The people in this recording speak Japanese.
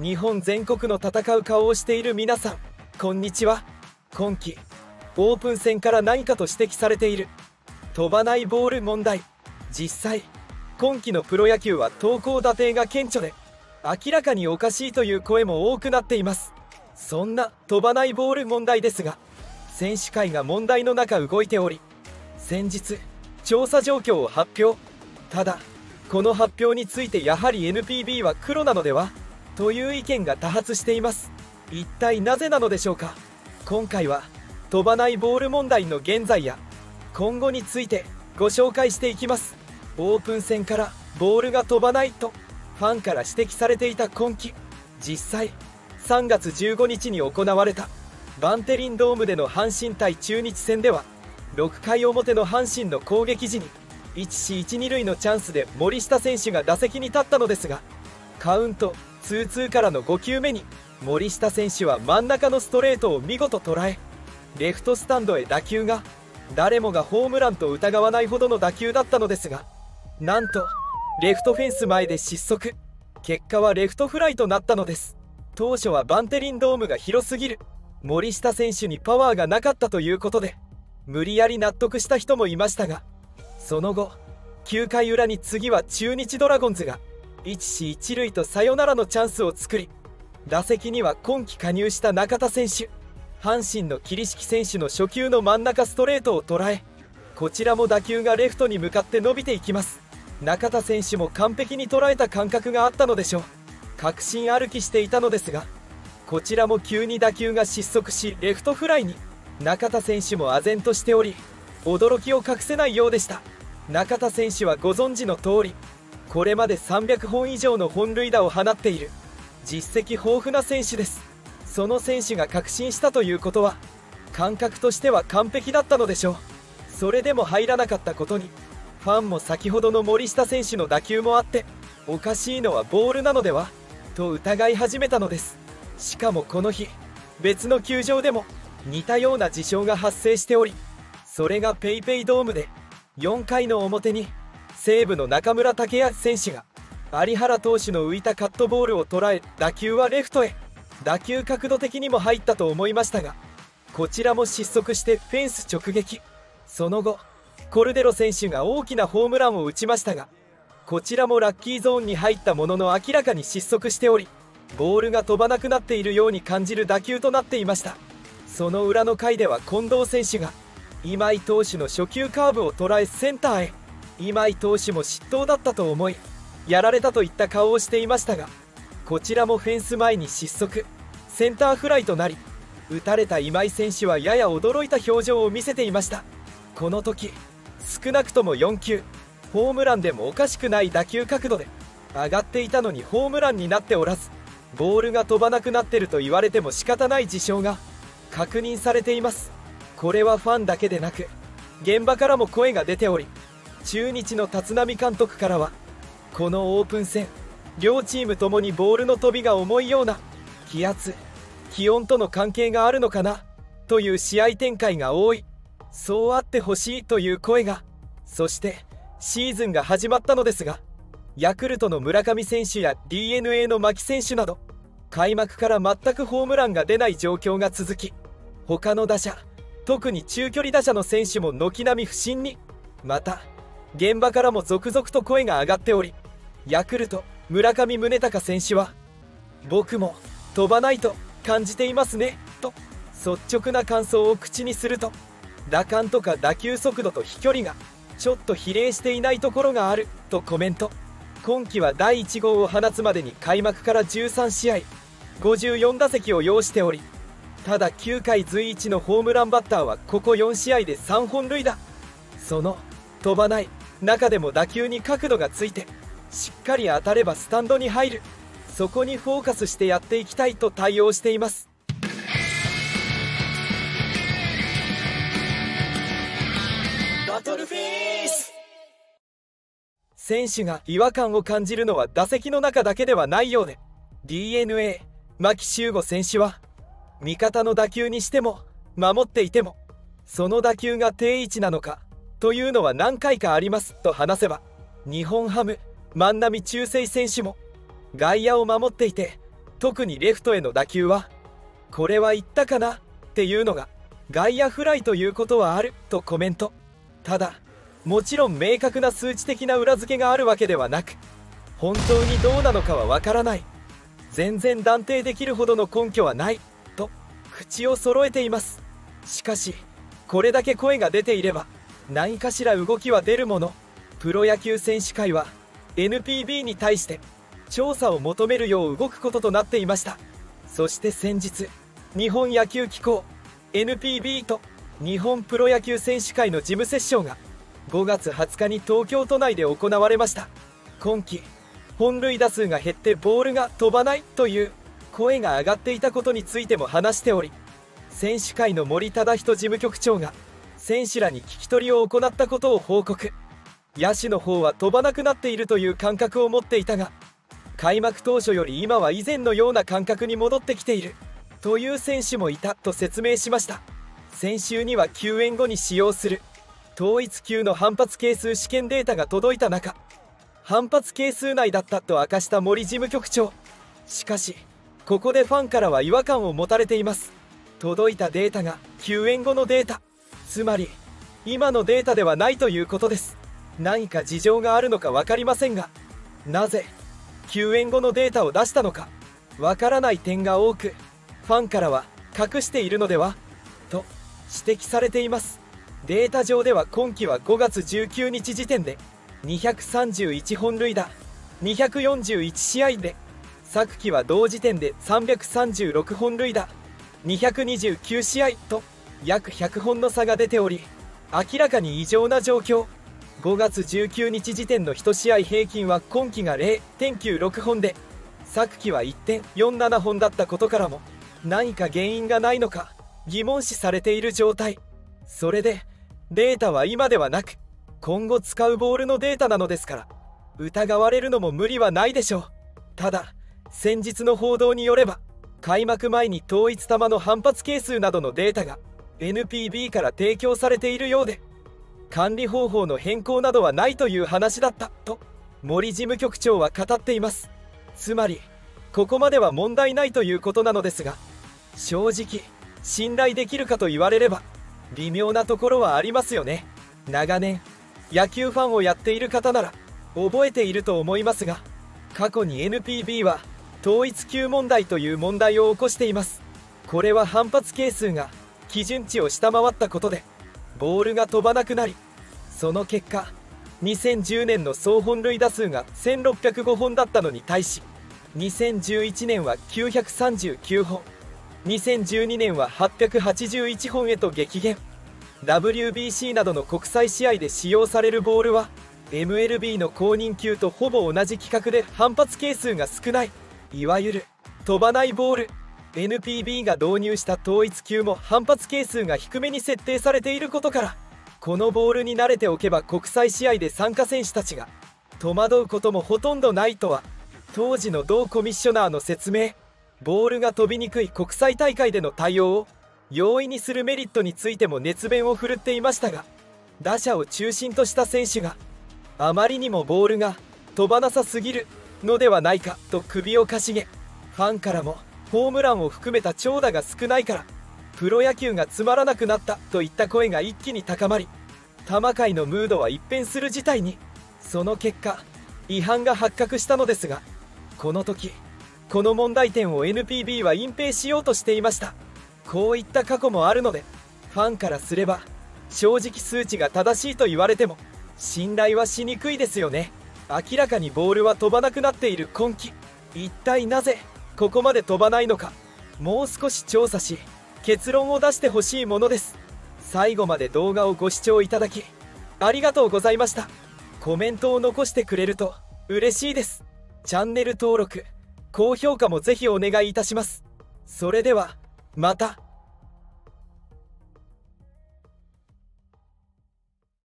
日本全国の戦う顔をしている皆さんこんにちは。今季オープン戦から何かと指摘されている。飛ばないボール問題。実際今季のプロ野球は投稿打定が顕著で明らかにおかしいという声も多くなっています。そんな飛ばないボール問題ですが選手会が問題の中動いており先日調査状況を発表。ただこの発表についてやはり NPB は黒なのでは？という意見が多発しています。一体なぜなのでしょうか。今回は飛ばないボール問題の現在や今後についてご紹介していきます。オープン戦からボールが飛ばないとファンから指摘されていた今季。実際3月15日に行われたバンテリンドームでの阪神対中日戦では6回表の阪神の攻撃時に1死1、2塁のチャンスで森下選手が打席に立ったのですがカウント2-2からの5球目に森下選手は真ん中のストレートを見事捉えレフトスタンドへ打球が誰もがホームランと疑わないほどの打球だったのですがなんとレフトフェンス前で失速。結果はレフトフライとなったのです。当初はバンテリンドームが広すぎる。森下選手にパワーがなかったということで無理やり納得した人もいましたがその後9回裏に次は中日ドラゴンズが1死1塁とサヨナラのチャンスを作り打席には今季加入した中田選手阪神の桐敷選手の初球の真ん中ストレートを捉えこちらも打球がレフトに向かって伸びていきます。中田選手も完璧に捉えた感覚があったのでしょう。確信歩きしていたのですがこちらも急に打球が失速しレフトフライに。中田選手も唖然としており驚きを隠せないようでした。中田選手はご存知の通りこれまで300本以上の本塁打を放っている。実績豊富な選手です。その選手が確信したということは感覚としては完璧だったのでしょう。それでも入らなかったことにファンも先ほどの森下選手の打球もあっておかしいのはボールなのでは？と疑い始めたのです。しかもこの日別の球場でも似たような事象が発生しておりそれが PayPay ドームで4回の表に西武の中村剛也選手が有原投手の浮いたカットボールを捉え打球はレフトへ。打球角度的にも入ったと思いましたがこちらも失速してフェンス直撃。その後コルデロ選手が大きなホームランを打ちましたがこちらもラッキーゾーンに入ったものの明らかに失速しておりボールが飛ばなくなっているように感じる打球となっていました。その裏の回では近藤選手が今井投手の初球カーブを捉えセンターへ。今井投手も失投だったと思いやられたといった顔をしていましたがこちらもフェンス前に失速。センターフライとなり打たれた今井選手はやや驚いた表情を見せていました。この時少なくとも4球ホームランでもおかしくない打球角度で上がっていたのにホームランになっておらずボールが飛ばなくなってると言われても仕方ない事象が確認されています。これはファンだけでなく現場からも声が出ており中日の立浪監督からはこのオープン戦両チームともにボールの飛びが重いような気圧気温との関係があるのかなという試合展開が多い。そうあってほしいという声がそしてシーズンが始まったのですがヤクルトの村上選手や d n a の牧選手など開幕から全くホームランが出ない状況が続き他の打者特に中距離打者の選手も軒並み不振にまた現場からも続々と声が上がっておりヤクルト村上宗隆選手は僕も飛ばないと感じていますねと率直な感想を口にすると打感とか打球速度と飛距離がちょっと比例していないところがあるとコメント。今季は第1号を放つまでに開幕から13試合54打席を要しておりただ9回随一のホームランバッターはここ4試合で3本塁打。その飛ばない中でも打球に角度がついてしっかり当たればスタンドに入る。そこにフォーカスしてやっていきたいと対応しています。バトルフィース。選手が違和感を感じるのは打席の中だけではないようで d n a 牧秀悟選手は味方の打球にしても守っていてもその打球が定位置なのかというのは何回かありますと話せば日本ハム万波中正選手も外野を守っていて特にレフトへの打球はこれは言ったかなっていうのが外野フライということはあるとコメント。ただもちろん明確な数値的な裏付けがあるわけではなく本当にどうなのかはわからない。全然断定できるほどの根拠はないと口を揃えています。しかしこれだけ声が出ていれば何かしら動きは出るもの。プロ野球選手会は NPB に対して調査を求めるよう動くこととなっていました。そして先日日本野球機構 NPB と日本プロ野球選手会の事務折衝が5月20日に東京都内で行われました。今季本塁打数が減ってボールが飛ばないという声が上がっていたことについても話しており選手会の森忠人事務局長が選手らに聞き取りを行ったことを報告。野手の方は飛ばなくなっているという感覚を持っていたが開幕当初より今は以前のような感覚に戻ってきている。という選手もいたと説明しました。先週には休園後に使用する。統一級の反発係数試験データが届いた中反発係数内だったと明かした森事務局長。しかしここでファンからは違和感を持たれています。届いたデータが休園後のデータ。つまり今のデータではないということです。何か事情があるのか分かりませんがなぜ休園後のデータを出したのかわからない点が多くファンからは隠しているのではと指摘されています。データ上では今季は5月19日時点で231本塁打241試合で昨季は同時点で336本塁打229試合と約100本の差が出ており明らかに異常な状況。5月19日時点の1試合平均は今季が0.96本で昨季は1.47本だったことからも何か原因がないのか疑問視されている状態。それでデータは今ではなく今後使うボールのデータなのですから疑われるのも無理はないでしょう。ただ先日の報道によれば開幕前に統一球の反発係数などのデータが NPB から提供されているようで管理方法の変更などはないという話だったと森事務局長は語っています。つまりここまでは問題ないということなのですが正直信頼できるかと言われれば微妙なところはありますよね。長年野球ファンをやっている方なら覚えていると思いますが過去に NPB は統一級問題という問題を起こしています。これは反発係数が基準値を下回ったことでボールが飛ばなくなりその結果2010年の総本塁打数が1605本だったのに対し2011年は939本2012年は881本へと激減。WBC などの国際試合で使用されるボールは MLB の公認級とほぼ同じ規格で反発係数が少ないいわゆる飛ばないボール。NPB が導入した統一級も反発係数が低めに設定されていることからこのボールに慣れておけば国際試合で参加選手たちが戸惑うこともほとんどないとは当時の同コミッショナーの説明ボールが飛びにくい国際大会での対応を容易にするメリットについても熱弁を振るっていましたが打者を中心とした選手があまりにもボールが飛ばなさすぎるのではないかと首をかしげファンからもホームランを含めた長打が少ないからプロ野球がつまらなくなったといった声が一気に高まり球界のムードは一変する事態に。その結果違反が発覚したのですがこの時この問題点を NPB は隠蔽しようとしていました。こういった過去もあるのでファンからすれば正直数値が正しいと言われても信頼はしにくいですよね。明らかにボールは飛ばなくなっている今季。一体なぜここまで飛ばないのか。もう少し調査し結論を出してほしいものです。最後まで動画をご視聴いただきありがとうございました。コメントを残してくれると嬉しいです。チャンネル登録高評価もぜひお願いいたします。それではまた。